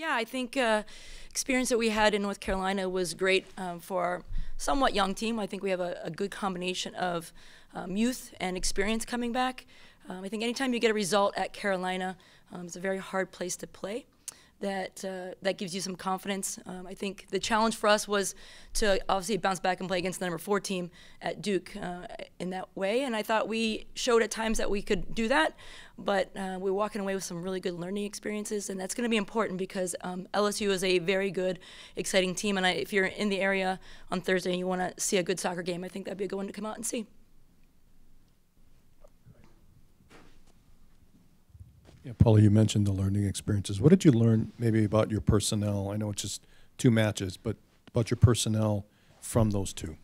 Yeah, I think uh, experience that we had in North Carolina was great um, for our somewhat young team. I think we have a, a good combination of um, youth and experience coming back. Um, I think anytime you get a result at Carolina, um, it's a very hard place to play that uh, that gives you some confidence. Um, I think the challenge for us was to obviously bounce back and play against the number four team at Duke uh, in that way, and I thought we showed at times that we could do that. But uh, we're walking away with some really good learning experiences, and that's going to be important because um, LSU is a very good, exciting team. And I, if you're in the area on Thursday and you want to see a good soccer game, I think that'd be a good one to come out and see. Yeah, Paula, you mentioned the learning experiences. What did you learn maybe about your personnel? I know it's just two matches, but about your personnel from those two.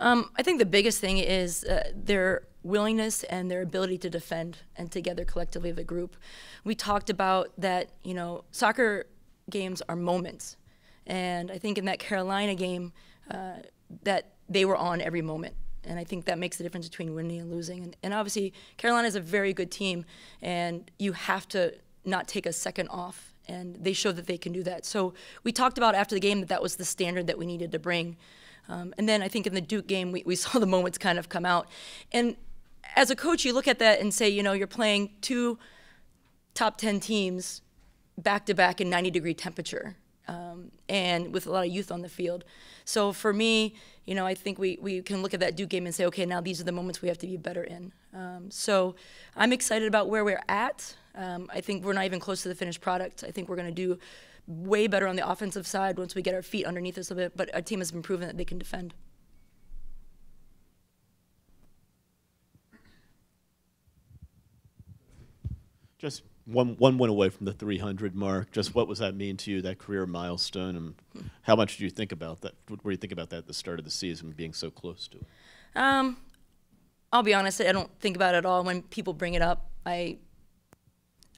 Um, I think the biggest thing is uh, their willingness and their ability to defend and together collectively as a group. We talked about that, you know, soccer games are moments. And I think in that Carolina game, uh, that they were on every moment and I think that makes the difference between winning and losing. And, and obviously, Carolina is a very good team, and you have to not take a second off. And they showed that they can do that. So we talked about after the game that that was the standard that we needed to bring. Um, and then I think in the Duke game, we, we saw the moments kind of come out. And as a coach, you look at that and say, you know, you're playing two top 10 teams back to back in 90 degree temperature um, and with a lot of youth on the field. So for me, you know, I think we, we can look at that Duke game and say, okay, now these are the moments we have to be better in. Um, so I'm excited about where we're at. Um, I think we're not even close to the finished product. I think we're going to do way better on the offensive side once we get our feet underneath us a bit, but our team has been proven that they can defend. Just one one win away from the 300 mark. Just what was that mean to you, that career milestone, and how much do you think about that? What do you think about that at the start of the season, being so close to it? Um, I'll be honest, I don't think about it at all. When people bring it up, I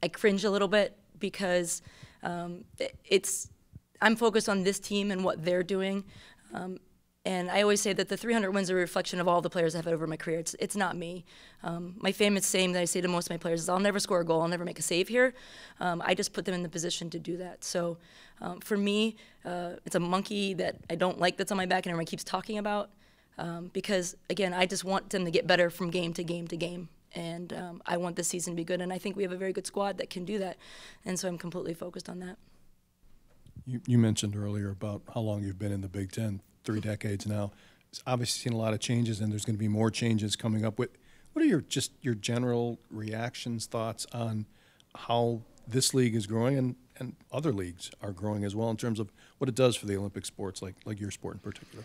I cringe a little bit because um, it's I'm focused on this team and what they're doing. Um, and I always say that the 300 wins are a reflection of all the players I've had over my career. It's, it's not me. Um, my famous saying that I say to most of my players is, I'll never score a goal, I'll never make a save here. Um, I just put them in the position to do that. So um, for me, uh, it's a monkey that I don't like that's on my back and everyone keeps talking about. Um, because, again, I just want them to get better from game to game to game. And um, I want this season to be good. And I think we have a very good squad that can do that. And so I'm completely focused on that. You, you mentioned earlier about how long you've been in the Big Ten three decades now. It's obviously seen a lot of changes, and there's going to be more changes coming up. With what are your just your general reactions, thoughts on how this league is growing and, and other leagues are growing as well in terms of what it does for the Olympic sports, like like your sport in particular?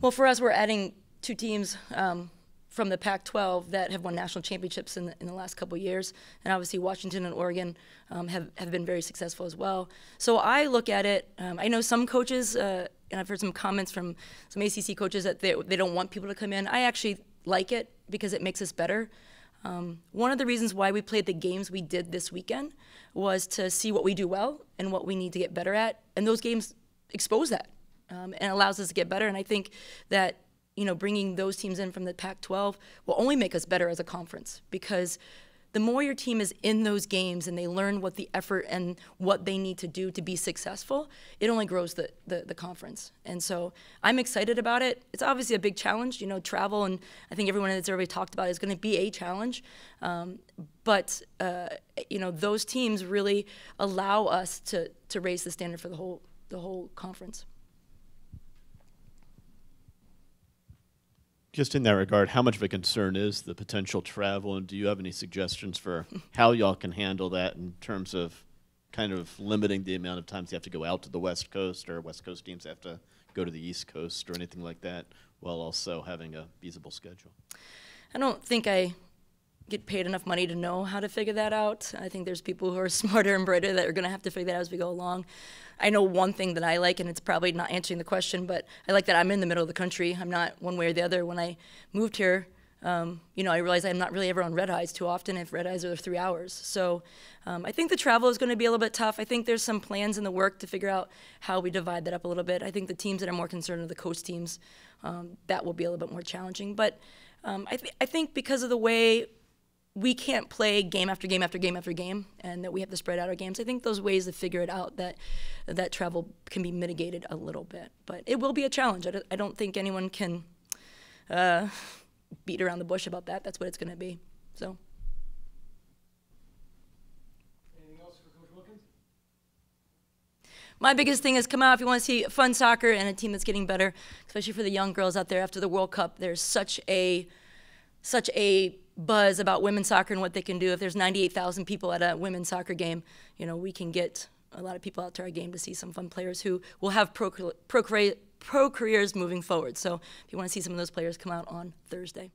Well, for us, we're adding two teams. Um, from the Pac-12 that have won national championships in the, in the last couple years, and obviously Washington and Oregon um, have have been very successful as well. So I look at it. Um, I know some coaches, uh, I've heard some comments from some ACC coaches that they they don't want people to come in. I actually like it because it makes us better. Um, one of the reasons why we played the games we did this weekend was to see what we do well and what we need to get better at, and those games expose that um, and allows us to get better. And I think that you know, bringing those teams in from the Pac 12 will only make us better as a conference because the more your team is in those games and they learn what the effort and what they need to do to be successful, it only grows the, the, the, conference. And so I'm excited about it. It's obviously a big challenge. You know, travel, and I think everyone that's already talked about is going to be a challenge. Um, but, uh, you know, those teams really allow us to, to raise the standard for the whole, the whole conference. Just in that regard, how much of a concern is the potential travel, and do you have any suggestions for how y'all can handle that in terms of kind of limiting the amount of times you have to go out to the West Coast, or West Coast teams have to go to the East Coast, or anything like that, while also having a feasible schedule? I don't think I get paid enough money to know how to figure that out. I think there's people who are smarter and brighter that are going to have to figure that out as we go along. I know one thing that I like, and it's probably not answering the question, but I like that I'm in the middle of the country. I'm not one way or the other. When I moved here, um, you know, I realized I'm not really ever on red eyes too often if red eyes are three hours. So um, I think the travel is going to be a little bit tough. I think there's some plans in the work to figure out how we divide that up a little bit. I think the teams that are more concerned are the coast teams. Um, that will be a little bit more challenging. But um, I, th- I think because of the way we can't play game after game after game after game, and that we have to spread out our games. I think those ways to figure it out that that travel can be mitigated a little bit, but it will be a challenge. I don't, think anyone can uh, beat around the bush about that. That's what it's going to be. So. Anything else for Coach Wilkins? My biggest thing is come out if you want to see fun soccer and a team that's getting better, especially for the young girls out there after the World Cup. There's such a such a buzz about women's soccer and what they can do. If there's 98,000 people at a women's soccer game, you know, we can get a lot of people out to our game to see some fun players who will have pro, pro, pro careers moving forward. So if you want to see some of those players come out on Thursday.